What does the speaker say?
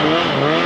Música